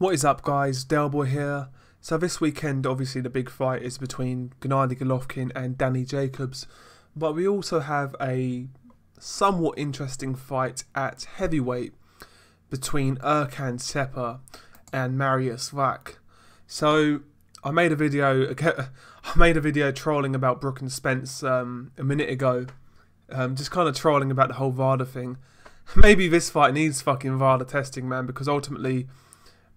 What is up, guys? Delboy here. So this weekend, obviously, the big fight is between Gennady Golovkin and Danny Jacobs, but we also have a somewhat interesting fight at heavyweight between Erkan Teper and Mariusz Wach. So I made a video. I made a video trolling about Brook and Spence um, a minute ago, um, just kind of trolling about the whole VADA thing. Maybe this fight needs fucking VADA testing, man, because ultimately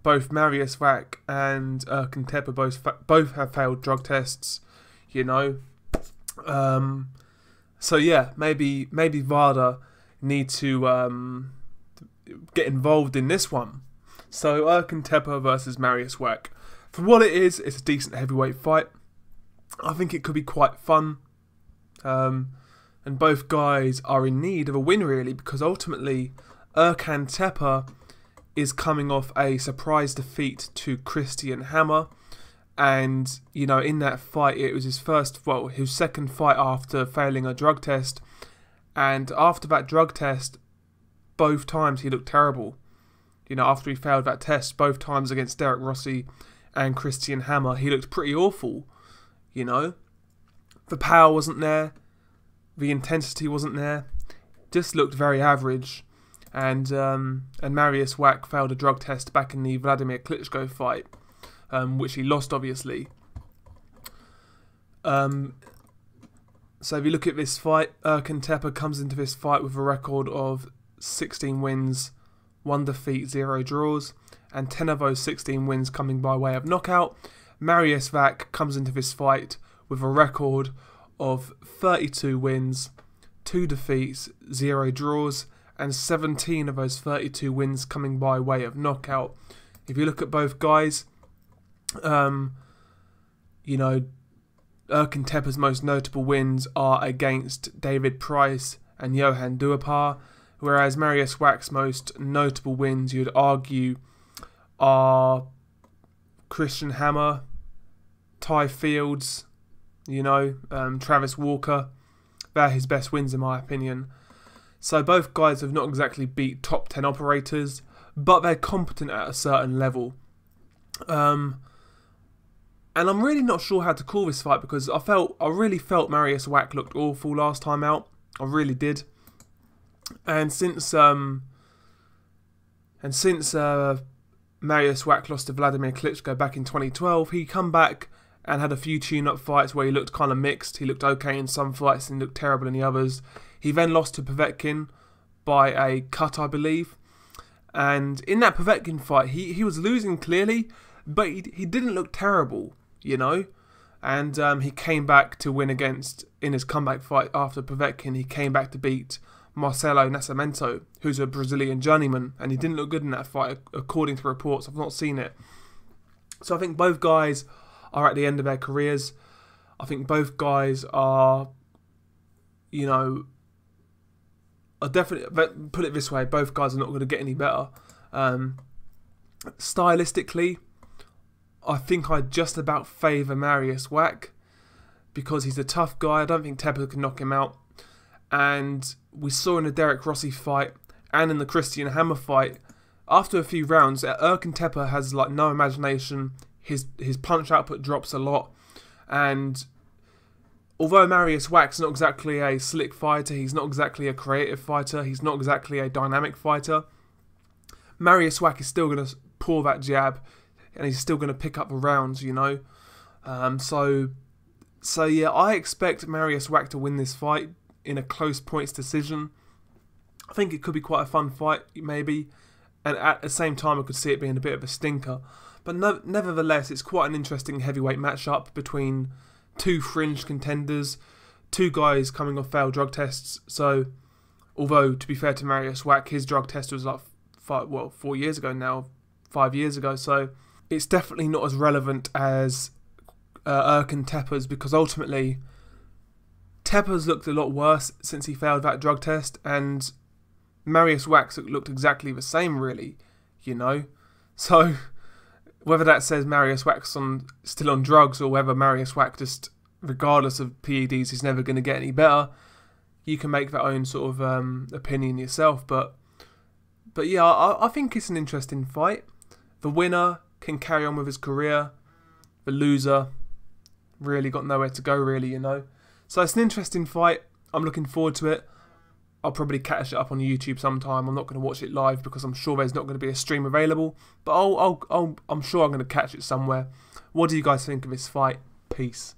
both Mariusz Wach and Erkan Teper both both have failed drug tests. You know, um, so yeah, maybe maybe VADA need to um, get involved in this one. So Erkan Teper versus Mariusz Wach. For what it is, it's a decent heavyweight fight. I think it could be quite fun. Um, and both guys are in need of a win really because ultimately Erkan Teper is coming off a surprise defeat to Christian Hammer. And, you know, in that fight, it was his first, well, his second fight after failing a drug test. And after that drug test, both times he looked terrible. You know, after he failed that test, both times against Derric Rossy and Christian Hammer, he looked pretty awful. You know, the power wasn't there, the intensity wasn't there, just looked very average and um, and Mariusz Wach failed a drug test back in the Vladimir Klitschko fight, um, which he lost obviously. Um, so if you look at this fight, Erkan Teper comes into this fight with a record of 16 wins, one defeat, zero draws, and 10 of those 16 wins coming by way of knockout. Mariusz Wach comes into this fight with a record of 32 wins, two defeats, zero draws, and 17 of those 32 wins coming by way of knockout. If you look at both guys, um, you know, Erkan Teper's most notable wins are against David Price and Johan Duhaupas, whereas Mariusz Wach's most notable wins, you'd argue, are Christian Hammer, Tye Fields, you know, um, Travis Walker. They're his best wins, in my opinion. So both guys have not exactly beat top 10 operators, but they're competent at a certain level. Um, and I'm really not sure how to call this fight because I felt I really felt Mariusz Wach looked awful last time out. I really did. And since um and since uh, Mariusz Wach lost to Vladimir Klitschko back in 2012, he come back and had a few tune-up fights where he looked kind of mixed. He looked okay in some fights and looked terrible in the others. He then lost to Povetkin by a cut, I believe. And in that Povetkin fight, he, he was losing clearly, but he, he didn't look terrible, you know. And um, he came back to win against, in his comeback fight after Povetkin, he came back to beat Marcelo Nascimento, who's a Brazilian journeyman, and he didn't look good in that fight, according to reports. I've not seen it. So I think both guys are at the end of their careers. I think both guys are, you know, I definitely put it this way: both guys are not going to get any better. Um, stylistically, I think I just about favour Mariusz Wach because he's a tough guy. I don't think Teper can knock him out. And we saw in the Derek Rossi fight and in the Christian Hammer fight, after a few rounds, Erkan Teper has like no imagination. His his punch output drops a lot, and although Mariusz Wach's not exactly a slick fighter, he's not exactly a creative fighter, he's not exactly a dynamic fighter, Mariusz Wach is still going to pour that jab and he's still going to pick up the rounds, you know. Um, so, so yeah, I expect Mariusz Wach to win this fight in a close points decision. I think it could be quite a fun fight, maybe, and at the same time, I could see it being a bit of a stinker. But no, nevertheless, it's quite an interesting heavyweight matchup between two fringe contenders, two guys coming off failed drug tests. So, although to be fair to Mariusz Wach, his drug test was like five, well, four years ago now, five years ago. So, it's definitely not as relevant as uh, Erkan Teper's because ultimately, Teper's looked a lot worse since he failed that drug test, and Mariusz Wach looked exactly the same, really. You know, so whether that says Mariusz Wach's on still on drugs or whether Mariusz Wach just, regardless of PEDs, is never going to get any better, you can make that own sort of um, opinion yourself. But but yeah, I, I think it's an interesting fight. The winner can carry on with his career. The loser really got nowhere to go, really, you know. So it's an interesting fight. I'm looking forward to it. I'll probably catch it up on YouTube sometime. I'm not going to watch it live because I'm sure there's not going to be a stream available. But I'll, I'll, I'll, I'm sure I'm going to catch it somewhere. What do you guys think of this fight? Peace.